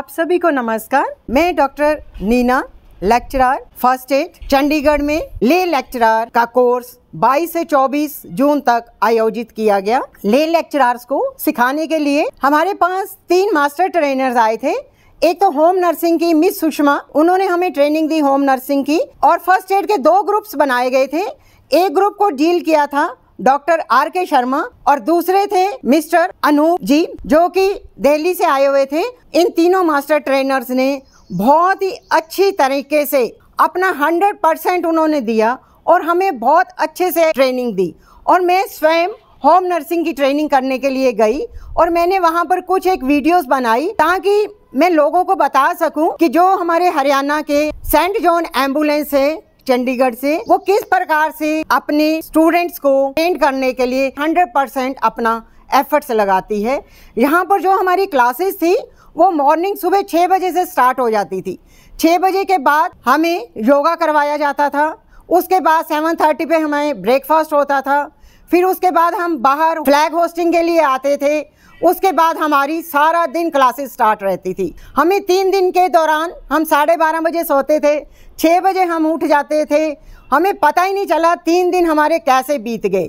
आप सभी को नमस्कार। मैं doctor Neena, lecturer, first aid, Chandigarh में ले लेक्चरर का कोर्स 22 से 24 जून तक आयोजित किया गया। ले लेक्चरर्स को सिखाने के लिए हमारे पास तीन मास्टर ट्रेनर्स आए थे। एक तो होम नर्सिंग की मिस सुषमा, उन्होंने हमें ट्रेनिंग दी होम नर्सिंग की और फ़र्स्ट एड के दो ग्रुप्स बनाए गए थे। एक ग्रुप को डील किया था डॉक्टर आर के शर्मा और दूसरे थे मिस्टर अनूप जी, जो कि दिल्ली से आए हुए थे। इन तीनों मास्टर ट्रेनर्स ने बहुत ही अच्छी तरीके से अपना हंड्रेड परसेंट उन्होंने दिया और हमें बहुत अच्छे से ट्रेनिंग दी। और मैं स्वयं होम नर्सिंग की ट्रेनिंग करने के लिए गई और मैंने वहाँ पर कुछ एक वीडियोस बनाई ताकि मैं लोगों को बता सकूँ कि जो हमारे हरियाणा के सेंट जॉन एंबुलेंस है चंडीगढ़ से, वो किस प्रकार से अपने स्टूडेंट्स को ट्रेन करने के लिए 100 परसेंट अपना एफर्ट्स लगाती है। यहाँ पर जो हमारी क्लासेस थी, वो मॉर्निंग सुबह छः बजे से स्टार्ट हो जाती थी। छः बजे के बाद हमें योगा करवाया जाता था, उसके बाद सेवन थर्टी पे हमें ब्रेकफास्ट होता था, फिर उसके बाद हम बाहर फ्लैग होस्टिंग के लिए आते थे उसके बाद हमारी सारा दिन क्लासेस स्टार्ट रहती थी। हमें तीन दिन के दौरान हम साढ़े बारह बजे सोते थे छः बजे हम उठ जाते थे। हमें पता ही नहीं चला तीन दिन हमारे कैसे बीत गए।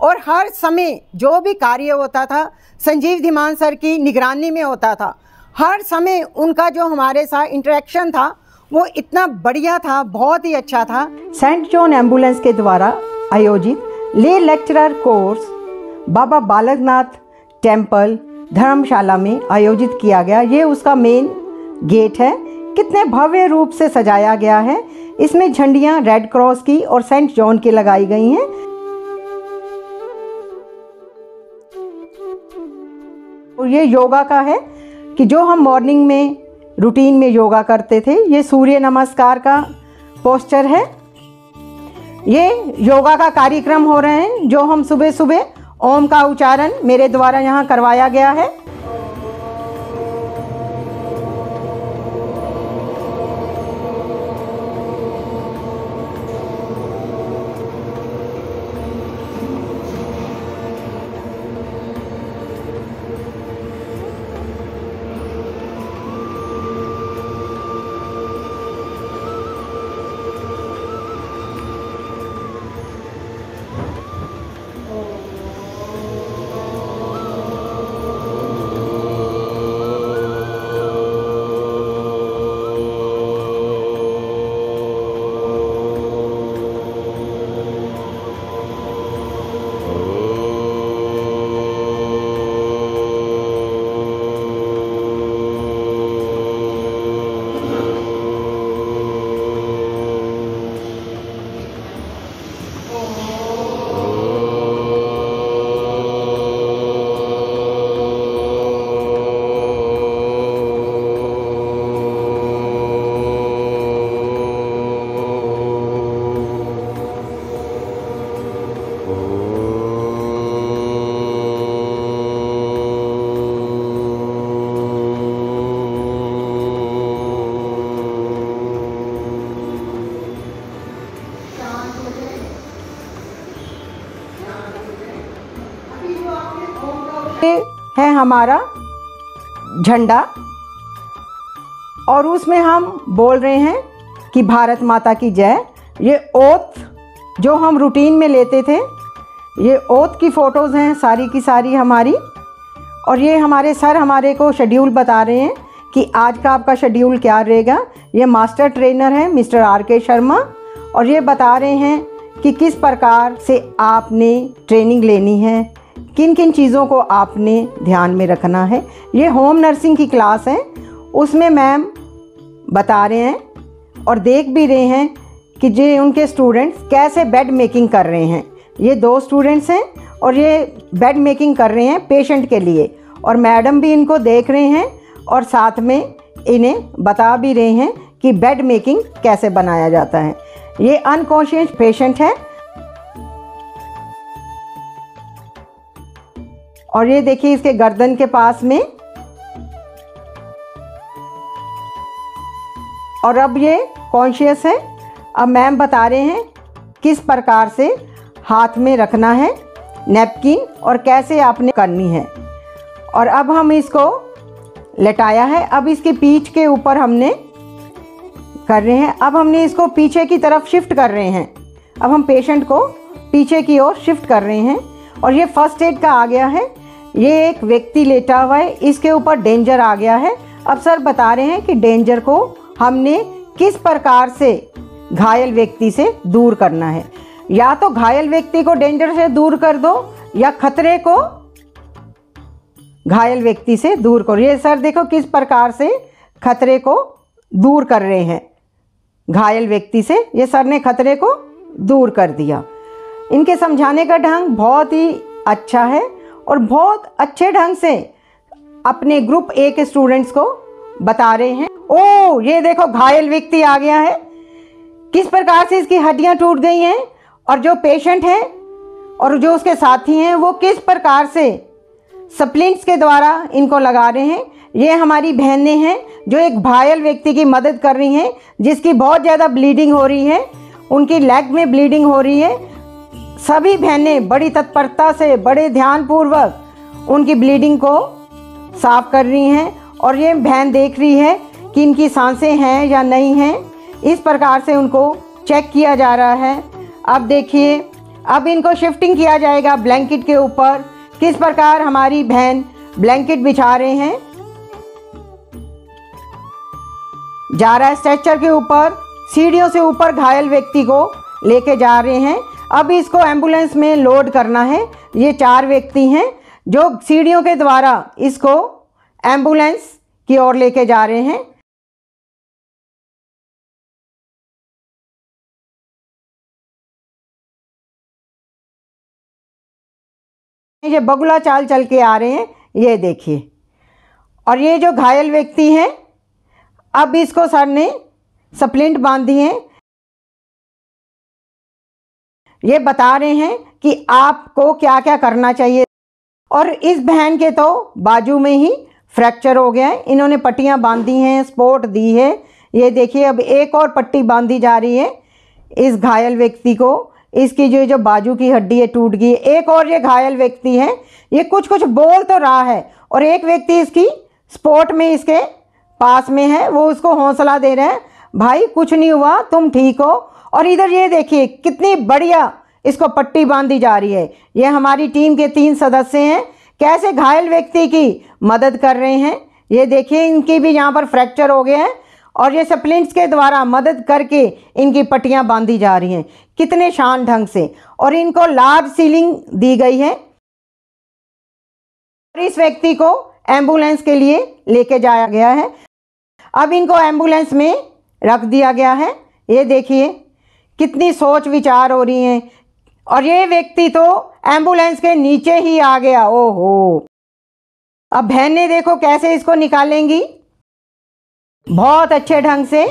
और हर समय जो भी कार्य होता था, संजीव धीमान सर की निगरानी में होता था, हर समय उनका जो हमारे साथ इंटरेक्शन था, वो इतना बढ़िया था, बहुत ही अच्छा था। सेंट जॉन एंबुलेंस के द्वारा आयोजित ले lecturer course Baba Balaknath temple Dharamshala में आयोजित किया गया। ये उसका मेन गेट है। कितने भव्य रूप से सजाया गया है। इसमें झंडियाँ रेड क्रॉस की और सेंट जॉन की लगाई गई हैं। और ये योगा का है कि जो हम मॉर्निंग में रूटीन में योगा करते थे, ये सूर्य नमस्कार का पोस्चर है। ये योगा का कार्यक्रम हो रहे हैं, जो हम सुबह सुबह ओम का उच्चारण मेरे द्वारा यहाँ करवाया गया है। है हमारा झंडा। और उसमें हम बोल रहे हैं कि भारत माता की जय। ये ओथ जो हम रूटीन में लेते थे, ये ओथ की फ़ोटोज़ हैं सारी की सारी हमारी। और ये हमारे सर हमारे को शेड्यूल बता रहे हैं कि आज का आपका शेड्यूल क्या रहेगा। ये मास्टर ट्रेनर हैं मिस्टर आर के शर्मा और ये बता रहे हैं कि किस प्रकार से आपने ट्रेनिंग लेनी है। किन किन चीज़ों को आपने ध्यान में रखना है? ये होम नर्सिंग की क्लास है। उसमें मैम बता रहे हैं और देख भी रहे हैं कि जे उनके स्टूडेंट्स कैसे बेड मेकिंग कर रहे हैं। ये दो स्टूडेंट्स हैं और ये बेड मेकिंग कर रहे हैं पेशेंट के लिए। और मैडम भी इनको देख रहे हैं और साथ में इन्हें बता भी रहे हैं कि बेड मेकिंग कैसे बनाया जाता है। ये अनकॉन्शियस पेशेंट है और ये देखिए इसके गर्दन के पास में। और अब ये कॉन्शियस है। अब मैम बता रहे हैं किस प्रकार से हाथ में रखना है नैपकिन और कैसे आपने करनी है। और अब हम इसको लेटाया है। अब इसके पीठ के ऊपर हमने कर रहे हैं। अब हमने इसको पीछे की तरफ़ शिफ्ट कर रहे हैं। अब हम पेशेंट को पीछे की ओर शिफ्ट कर रहे हैं। और ये फ़र्स्ट एड का आ गया है। ये एक व्यक्ति लेटा हुआ है। इसके ऊपर डेंजर आ गया है। अब सर बता रहे हैं कि डेंजर को हमने किस प्रकार से घायल व्यक्ति से दूर करना है। या तो घायल व्यक्ति को डेंजर से दूर कर दो, या खतरे को घायल व्यक्ति से दूर करो। ये सर देखो किस प्रकार से खतरे को दूर कर रहे हैं। घायल व्यक्ति से ये सर ने खतरे को दूर कर दिया। इनके समझाने का ढंग बहुत ही अच्छा है। और बहुत अच्छे ढंग से अपने ग्रुप ए के स्टूडेंट्स को बता रहे हैं। ओ, ये देखो, घायल व्यक्ति आ गया है। किस प्रकार से इसकी हड्डियाँ टूट गई हैं और जो पेशेंट है और जो उसके साथी हैं, वो किस प्रकार से सप्लिंट्स के द्वारा इनको लगा रहे हैं। ये हमारी बहनें हैं जो एक घायल व्यक्ति की मदद कर रही हैं, जिसकी बहुत ज़्यादा ब्लीडिंग हो रही है। उनकी लेग में ब्लीडिंग हो रही है। सभी बहनें बड़ी तत्परता से, बड़े ध्यानपूर्वक उनकी ब्लीडिंग को साफ़ कर रही हैं और ये बहन देख रही है कि इनकी साँसें हैं या नहीं हैं। इस प्रकार से उनको चेक किया जा रहा है। अब देखिए, अब इनको शिफ्टिंग किया जाएगा ब्लैंकेट के ऊपर। किस प्रकार हमारी बहन ब्लैंकेट बिछा रहे हैं? जा रहा है स्ट्रेचर के ऊपर। सीढ़ियों से ऊपर घायल व्यक्ति को लेके जा रहे हैं। अब इसको एंबुलेंस में लोड करना है। ये चार व्यक्ति हैं जो सीढ़ियों के द्वारा इसको एंबुलेंस की ओर लेके जा रहे हैं। ये बगुला चाल चल के आ रहे हैं, ये देखिए। और ये जो घायल व्यक्ति हैं, अब इसको सर ने सप्लिंट बांधी हैं। ये बता रहे हैं कि आपको क्या क्या करना चाहिए। और इस बहन के तो बाजू में ही फ्रैक्चर हो गया है। इन्होंने पट्टियाँ बांधी हैं, स्पोर्ट दी है। ये देखिए, अब एक और पट्टी बांधी जा रही है इस घायल व्यक्ति को। इसकी जो जो बाजू की हड्डी है टूट गई एक और ये घायल व्यक्ति है। ये कुछ कुछ बोल तो रहा है और एक व्यक्ति इसकी स्पोर्ट में इसके पास में है। वो उसको हौसला दे रहे हैं। भाई, कुछ नहीं हुआ, तुम ठीक हो? और इधर ये देखिए, कितनी बढ़िया इसको पट्टी बांधी जा रही है। ये हमारी टीम के तीन सदस्य हैं। कैसे घायल व्यक्ति की मदद कर रहे हैं? ये देखिए, इनकी भी यहाँ पर फ्रैक्चर हो गया है। और ये सप्लिंट्स के द्वारा मदद करके इनकी पट्टियाँ बांधी जा रही हैं। कितने शान ढंग से। और इनको लार्ज सीलिंग दी गई है। और इस व्यक्ति को एंबुलेंस के लिए लेके जाया गया है। अब इनको एंबुलेंस में रख दिया गया है। ये देखिए, कितनी सोच विचार हो रही हैं। और ये व्यक्ति तो एंबुलेंस के नीचे ही आ गया। ओहो। अब बहनें देखो कैसे इसको निकालेंगी। बहुत अच्छे ढंग से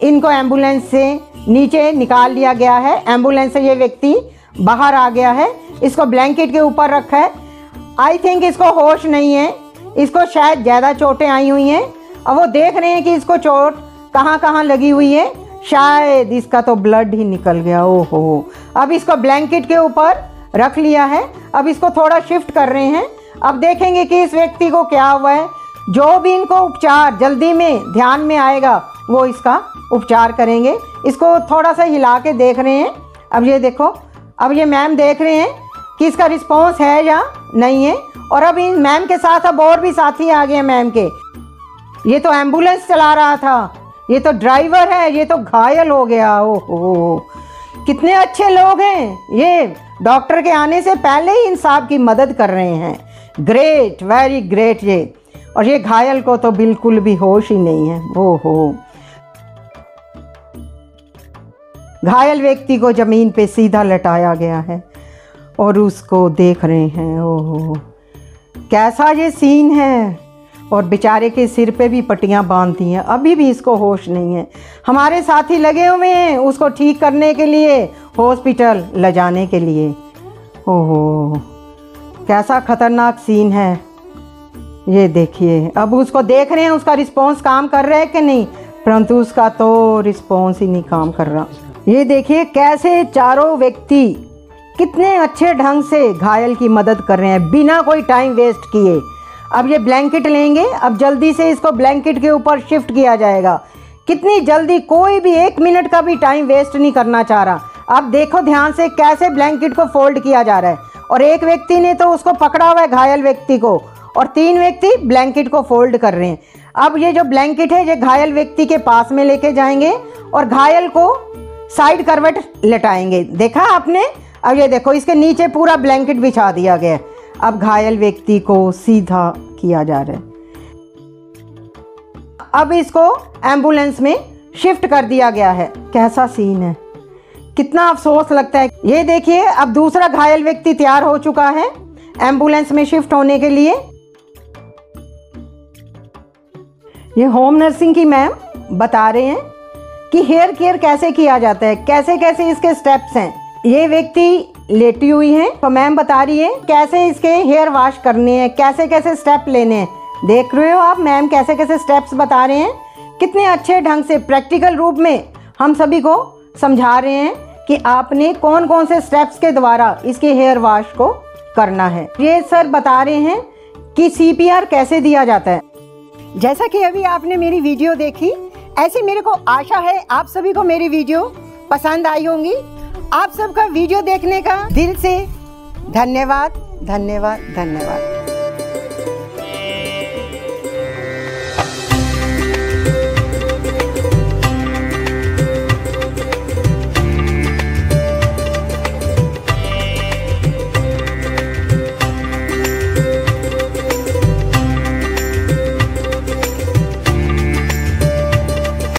इनको एंबुलेंस से नीचे निकाल लिया गया है। एंबुलेंस से ये व्यक्ति बाहर आ गया है। इसको ब्लैंकेट के ऊपर रखा है। आई थिंक इसको होश नहीं है। इसको शायद ज़्यादा चोटें आई हुई हैं। और वो देख रहे हैं कि इसको चोट कहाँ कहाँ लगी हुई है? शायद इसका तो ब्लड ही निकल गया, ओहो। अब इसको ब्लैंकेट के ऊपर रख लिया है। अब इसको थोड़ा शिफ्ट कर रहे हैं। अब देखेंगे कि इस व्यक्ति को क्या हुआ है। जो भी इनको उपचार जल्दी में ध्यान में आएगा, वो इसका उपचार करेंगे। इसको थोड़ा सा हिला के देख रहे हैं। अब ये देखो, अब ये मैम देख रहे हैं कि इसका रिस्पॉन्स है या नहीं है। और अब इन मैम के साथ अब और भी साथी आ गए मैम के। ये तो एंबुलेंस चला रहा था। ये तो ड्राइवर है, ये तो घायल हो गया, ओहो। कितने अच्छे लोग हैं। ये डॉक्टर के आने से पहले ही इन साहब की मदद कर रहे हैं। ग्रेट वेरी ग्रेट ये। और ये घायल को तो बिल्कुल भी होश ही नहीं है वो हो घायल व्यक्ति को ज़मीन पे सीधा लटाया गया है और उसको देख रहे हैं, ओहो। कैसा ये सीन है। और बेचारे के सिर पे भी पट्टियाँ बाँध दी हैं। अभी भी इसको होश नहीं है। हमारे साथी लगे हुए हैं उसको ठीक करने के लिए, हॉस्पिटल ले जाने के लिए। ओहो, कैसा ख़तरनाक सीन है। ये देखिए, अब उसको देख रहे हैं, उसका रिस्पॉन्स काम कर रहा है कि नहीं? परंतु उसका तो रिस्पॉन्स ही नहीं काम कर रहा। ये देखिए, कैसे चारों व्यक्ति कितने अच्छे ढंग से घायल की मदद कर रहे हैं। बिना कोई टाइम वेस्ट किए। अब ये ब्लैंकेट लेंगे, अब जल्दी से इसको ब्लैंकेट के ऊपर शिफ्ट किया जाएगा। कितनी जल्दी कोई भी एक मिनट का भी टाइम वेस्ट नहीं करना चाह रहा। अब देखो ध्यान से कैसे ब्लैंकेट को फोल्ड किया जा रहा है। और एक व्यक्ति ने तो उसको पकड़ा हुआ है, घायल व्यक्ति को। और तीन व्यक्ति ब्लैंकेट को फोल्ड कर रहे हैं। अब ये जो ब्लैंकेट है, ये घायल व्यक्ति के पास में लेके जाएँगे और घायल को साइड करवट लटाएँगे। देखा आपने? अब ये देखो, इसके नीचे पूरा ब्लैंकेट बिछा दिया गया अब घायल व्यक्ति को सीधा किया जा रहा है। अब इसको एंबुलेंस में शिफ्ट कर दिया गया है। कैसा सीन है? कितना अफसोस लगता है। ये देखिए, अब दूसरा घायल व्यक्ति तैयार हो चुका है एंबुलेंस में शिफ्ट होने के लिए। ये होम नर्सिंग की मैम बता रहे हैं कि हेयर केयर कैसे किया जाता है कैसे कैसे इसके स्टेप्स हैं। ये व्यक्ति लेटी हुई है। तो मैम बता रही है, कैसे इसके हेयर वॉश करने हैं, कैसे कैसे स्टेप लेने हैं। देख रहे हो आप, मैम कैसे कैसे स्टेप्स बता रहे हैं। कितने अच्छे ढंग से प्रैक्टिकल रूप में हम सभी को समझा रहे हैं कि आपने कौन कौन से स्टेप्स के द्वारा इसके हेयर वॉश को करना है। ये सर बता रहे हैं कि सीपीआर कैसे दिया जाता है। जैसा कि अभी आपने मेरी वीडियो देखी, ऐसी मेरे को आशा है आप सभी को मेरी वीडियो पसंद आई होंगी। आप सबका वीडियो देखने का दिल से धन्यवाद धन्यवाद धन्यवाद।